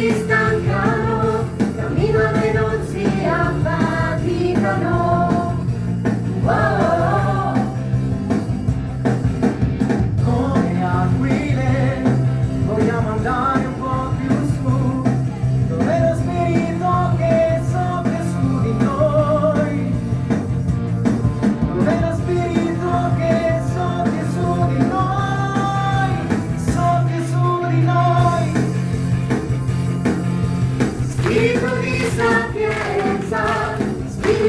si stancano, camminano e non si affaticano.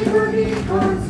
for me, for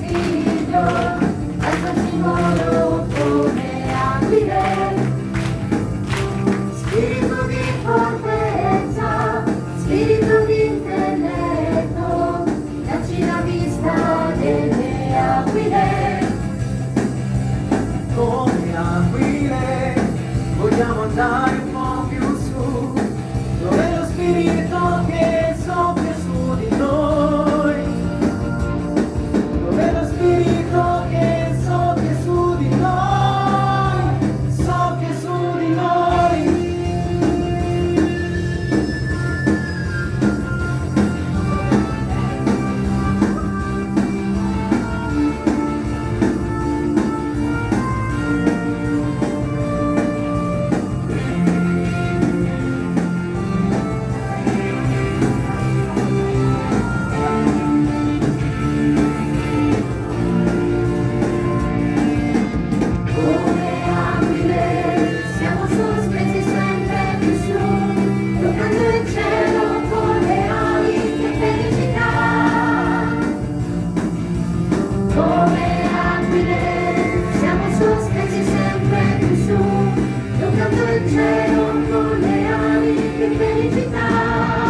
vive felicidade.